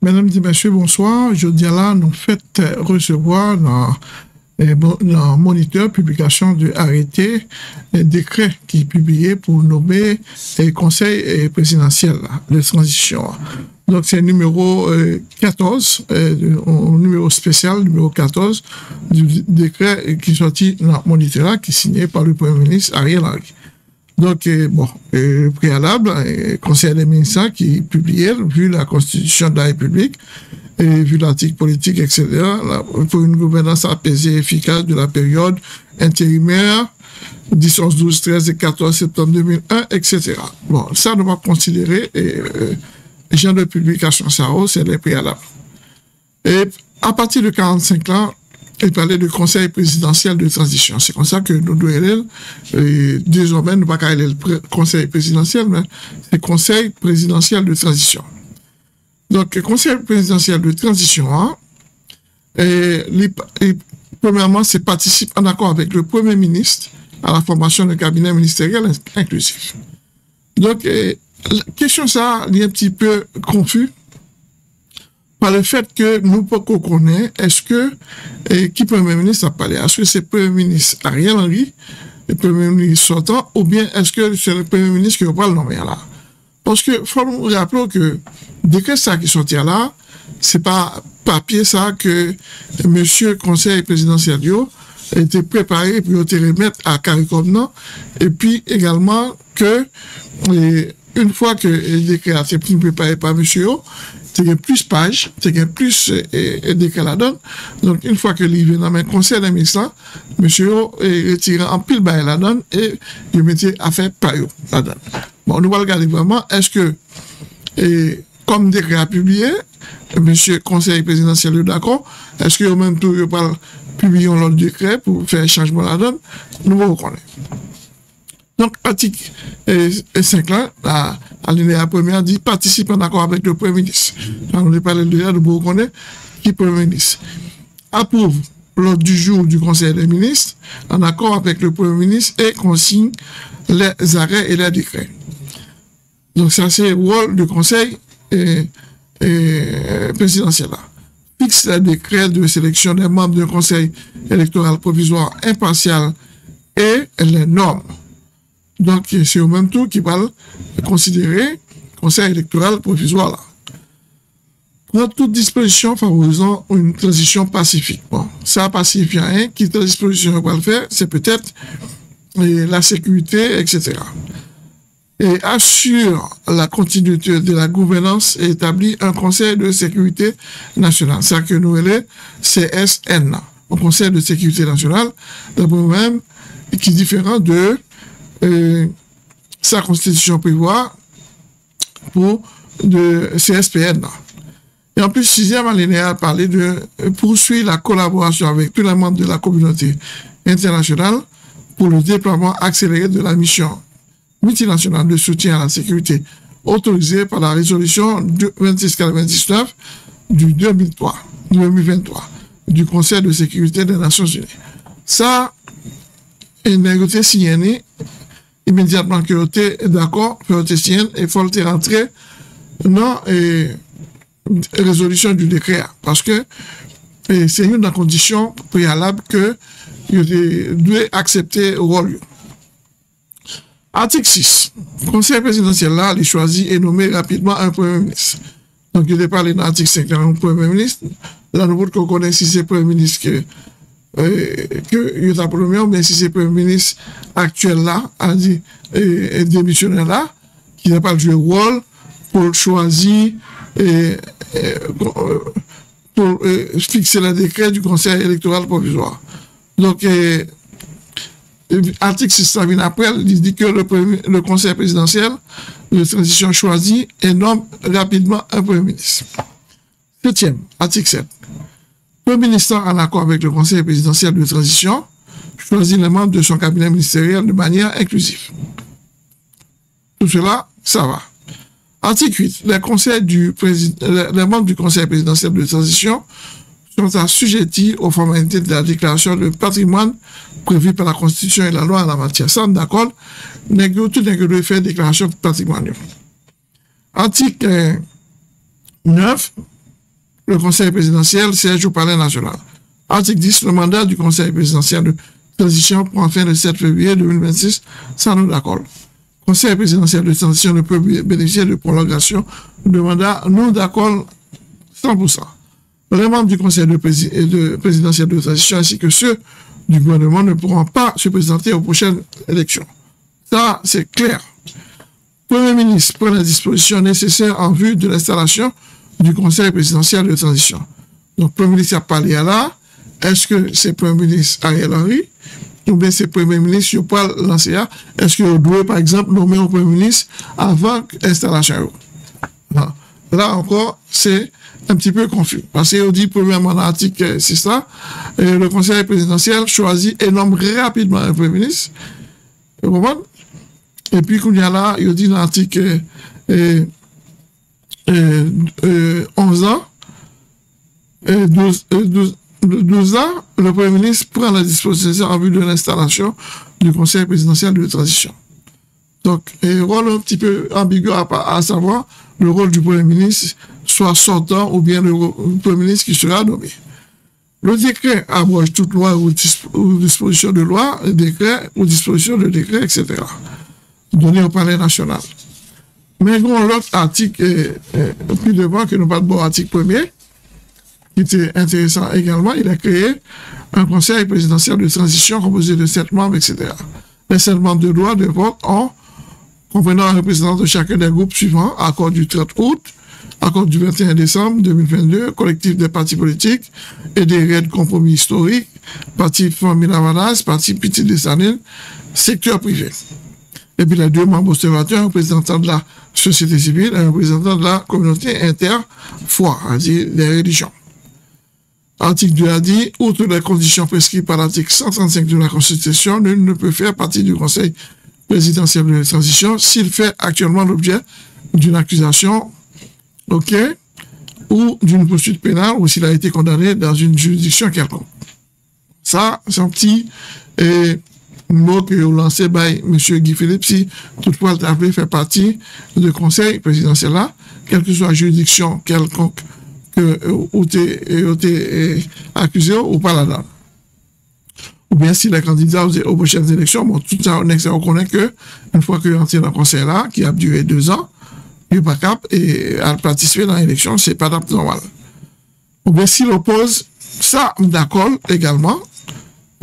Mesdames et messieurs, bonsoir. Je dis là, nous faites recevoir dans, dans moniteur publication de arrêté et décret qui est publié pour nommer le conseil présidentiel de transition. Donc, c'est numéro 14, euh, numéro spécial, numéro 14 du décret qui est sorti dans moniteur qui est signé par le Premier ministre Ariel Henry. Donc, euh, bon, euh, préalable, euh, Conseil des ministres qui publié, vu la Constitution de la République, et vu l'article politique, etc., pour une gouvernance apaisée et efficace de la période intérimaire, 10, 11, 12, 13 et 14 septembre 2001, etc. Bon, ça, on va considérer, et, euh, genre de publication, ça, c'est les préalables. Et à partir de 45 ans, il parlait du conseil présidentiel de transition. C'est comme ça que nous devons désormais, nous pas le conseil présidentiel, mais c'est conseil présidentiel de transition. Donc, le conseil présidentiel de transition, hein, premièrement, c'est participe en accord avec le premier ministre à la formation d'un cabinet ministériel inclusif. Donc, la question ça, il est un petit peu confus par le fait que nous pas qu'on connaît, est-ce que, qui Premier ministre a parlé, est-ce que c'est Premier ministre Ariel Henry, le Premier ministre sortant, ou bien est-ce que c'est le Premier ministre qui va le nommer là? Parce que, faut nous rappeler que, dès que ça qui sortit là, c'est pas papier ça que monsieur conseil présidentiel été préparé pour te remettre à CARICOM et puis également que, une fois que le décret a été préparé par monsieur c'est plus page, c'est plus euh, décret la donne. Donc, une fois que vient dans le conseil des ministres, monsieur est retiré en pile bail la donne et il mettait à faire payo la donne. Bon, nous allons regarder vraiment, est-ce que, et, comme décret a publié, monsieur conseil présidentiel est d'accord, est-ce que au même tour, il publier l'autre décret pour faire un changement la donne, nous allons reconnaître. Donc, article 5 là, la, alinéa première dit participe en accord avec le Premier ministre. On a parlé déjà de Bourgogne, qui Premier ministre. Approuve l'ordre du jour du Conseil des ministres en accord avec le Premier ministre et consigne les arrêts et les décrets. Donc, ça, c'est le rôle du Conseil présidentiel. Fixe les décrets de sélection des membres du Conseil électoral provisoire impartial et les normes donc, c'est au même tour qui va considérer conseil électoral provisoire là. Prendre toute disposition favorisant une transition pacifique. Bon, ça pacifie rien. Qui disposition va le faire, c'est peut-être la sécurité, etc. Et assure la continuité de la gouvernance et établit un conseil de sécurité nationale. C'est que nous, est CSN, un conseil de sécurité nationale, d'abord même, qui est différent de sa constitution prévoit pour de CSPN. Et en plus, sixième alinéa a parlé de poursuivre la collaboration avec tous les membres de la communauté internationale pour le déploiement accéléré de la mission multinationale de soutien à la sécurité autorisée par la résolution 2699 du 2003, 2023 du Conseil de sécurité des Nations Unies. Ça, est négocié signé immédiatement que vous d'accord, que vous signé, il faut le rentrer dans la résolution du décret. Parce que c'est une des conditions préalables que devez accepter le rôle. Article 6. Le Conseil présidentiel là, il choisit et nommé rapidement un Premier ministre. Donc, il est parlé dans l'article 5, un Premier ministre. Là, nous qu'on connaisse si c'est Premier ministre que que il a premier, mais si c'est le Premier ministre actuel là, a dit, et, démissionnaire là, qui n'a pas joué rôle pour choisir et, pour fixer le décret du Conseil électoral provisoire. Donc, article 6 après, il dit que le, le Conseil présidentiel de transition choisi et nomme rapidement un Premier ministre. Septième, article 7. Le ministre, en accord avec le Conseil présidentiel de transition, choisit les membres de son cabinet ministériel de manière inclusive. Tout cela, ça va. Article 8. Les, membres du Conseil présidentiel de transition sont assujettis aux formalités de la déclaration de patrimoine prévue par la Constitution et la loi en la matière. Sans d'accord, tout n'est faire déclaration de patrimoine. Article 9 le Conseil présidentiel siège au Palais national. Article 10, le mandat du Conseil présidentiel de transition prend fin le 7 février 2026 sans nous d'accord. Conseil présidentiel de transition ne peut bénéficier de prolongation de mandat non d'accord 100%. Les membres du Conseil de, présidentiel de transition ainsi que ceux du gouvernement ne pourront pas se présenter aux prochaines élections. Ça, c'est clair. Premier ministre prend les dispositions nécessaires en vue de l'installation du Conseil présidentiel de transition. Donc, Premier ministre a parlé à là. Est-ce que c'est Premier ministre Ariel Henry ou bien c'est Premier ministre Yopal Lancea? Est-ce que vous devez, par exemple, nommer un Premier ministre avant l'installation? Là encore, c'est un petit peu confus. Parce qu'on dit, premièrement, dans l'article, c'est ça, le Conseil présidentiel choisit et nomme rapidement un Premier ministre. Et puis, il y a là, il dit dans l'article 11 ans, 12, 12, ans, le Premier ministre prend la disposition en vue de l'installation du Conseil présidentiel de transition. Donc, un rôle un petit peu ambigu à, savoir le rôle du Premier ministre, soit sortant ou bien le, Premier ministre qui sera nommé. Le décret abroge toute loi ou, disposition de loi, décret ou disposition de décret, etc donné au palais national. Mais bon, l'autre article, plus devant que nous parlons de l'article premier, qui était intéressant également, il a créé un conseil présidentiel de transition composé de sept membres, etc. Les sept membres de loi de vote ont, comprenant un représentant de chacun des groupes suivants, accord du 30 août, accord du 21 décembre 2022, collectif des partis politiques et des raids compromis historiques, parti Famille Lavanas, parti Petit Dessalines, secteur privé et puis les deux membres observateurs, représentant de la société civile un représentant de la communauté inter-foi, c'est-à-dire les religions. Article 2 a dit, outre les conditions prescrites par l'article 135 de la Constitution, nul ne peut faire partie du Conseil présidentiel de transition s'il fait actuellement l'objet d'une accusation, ok, ou d'une poursuite pénale, ou s'il a été condamné dans une juridiction quelconque. Ça, c'est un petit et mot que vous lancé par M. Guy Philippe, si toutefois le avez fait partie du conseil présidentiel là, quelle que soit la juridiction quelconque que vous avez accusé ou pas là-dedans. Ou bien si les candidats aux, prochaines élections, bon, tout ça, on connaît que, une fois que entre dans le conseil là, qui a duré deux ans, il pas cap et à participer dans l'élection, c'est pas normal. Ou bien s'il oppose, ça, d'accord également,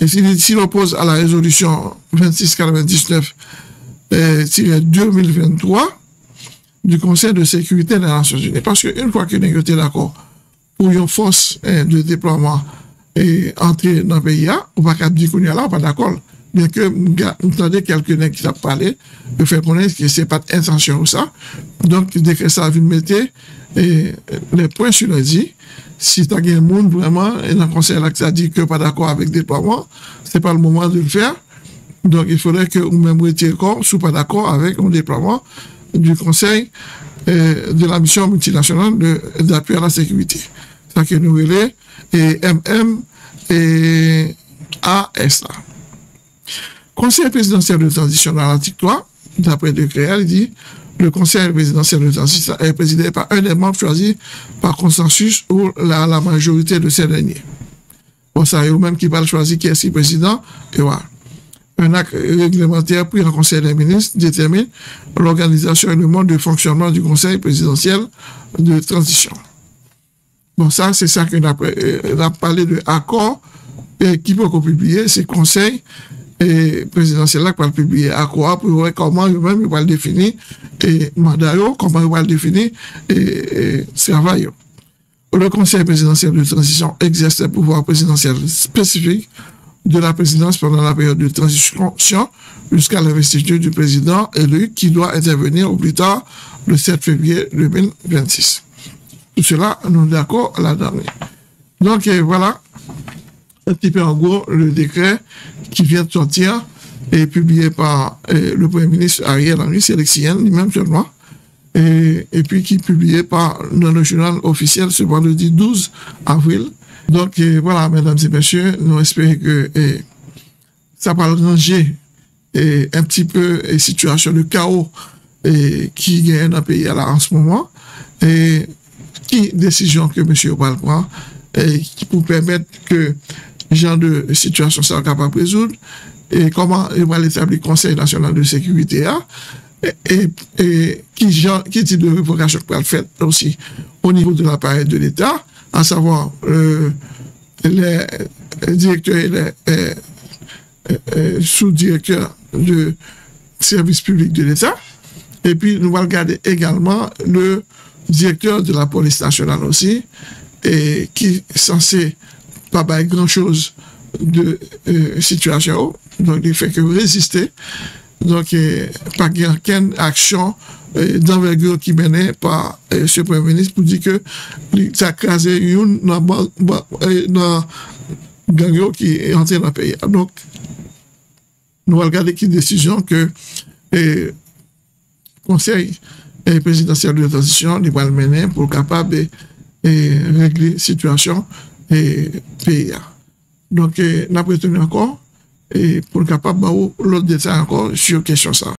et s'il oppose à la résolution 2699-2023 du Conseil de sécurité des Nations Unies. Parce qu'une fois qu'il a été d'accord pour une force hein, de déploiement et entrer dans le pays, on va dire qu'on est là, pas d'accord. Bien que entendez quelqu'un qui a parlé, de faire connaître que c'est pas intention ou ça. Donc, dès que ça, vous mettez les points sur les i, si tu as un monde vraiment, et le conseil qui a dit que pas d'accord avec des déploiement, c'est pas le moment de le faire. Donc, il faudrait que vous-même retiriez corps, soit pas d'accord avec un déploiement du conseil de la mission multinationale d'appui à la sécurité. Ça que nous relais, et MM et AS Conseil présidentiel de transition dans l'article 3, d'après le décret, il dit le conseil présidentiel de transition est présidé par un des membres choisis par consensus ou la, la majorité de ces derniers. Bon, ça, eux-mêmes qui va choisir qui est si président, et voilà. Un acte réglementaire pris en conseil des ministres détermine l'organisation et le mode de fonctionnement du conseil présidentiel de transition. Bon, ça, c'est ça qu'on a, euh, parlé de accord et qui peut publier, c'est conseil et présidentiel là va publier à quoi? Pour voir comment eux-mêmes ils vont le définir et mandat comment ils vont le définir et, travail. Le Conseil présidentiel de transition exerce les pouvoirs présidentiels spécifiques de la présidence pendant la période de transition jusqu'à l'investiture du président élu qui doit intervenir au plus tard le 7 février 2026. Tout cela, nous d'accord là-dedans. Donc voilà, un petit peu en gros le décret qui vient de sortir et publié par euh, le Premier ministre Ariel Henry, c'est lui-même seulement, et, et, puis qui est publié par dans le journal officiel ce vendredi 12 avril. Donc voilà, mesdames et messieurs, nous espérons que ça va ranger un petit peu la situation de chaos qui gagne dans le pays en ce moment. Et qui décision que M. Opal prend pour permettre que genre de situation soit capable de résoudre et comment il va l'établir Conseil national de sécurité a, et, et, qui, genre, qui type de révocation peut le faire aussi au niveau de l'appareil de l'État, à savoir euh, les directeurs et les sous-directeurs de services publics de l'État. Et puis, nous allons regarder également le directeur de la police nationale aussi, et qui est censé pas faire grand-chose de euh, situation, donc il fait que résister. Donc, euh, pas aucune action euh, d'envergure qui menait par euh, ce Premier ministre pour dire que ça crasé une dans qui est entré dans le pays. Donc, nous allons regarder qui décision que le Conseil présidentiel de transition il va le mener pour capable de et pays. Donc, nous avons encore et pour capable l'autre détail encore sur question ça.